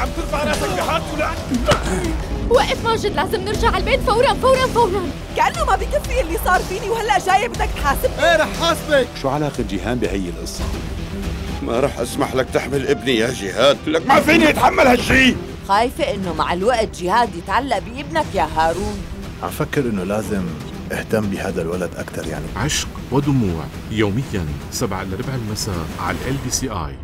عم ترفع راسك بحالك ولا؟ وقف ماجد لازم نرجع على البيت فورا فورا فورا. كأنه ما بكفي اللي صار فيني وهلأ جاية بدك تحاسبني إيه رح حاسبك. شو علاقة جيهان بهي القصة؟ ما رح أسمح لك تحمل ابني يا جهاد لك ما فيني أتحمل هالشي. خايفة إنه مع الوقت جهاد يتعلق بابنك يا هارون. عم فكر إنه لازم اهتم بهذا الولد أكثر يعني. عشق ودموع يوميا سبعة إلا ربع المساء على ال بي سي آي.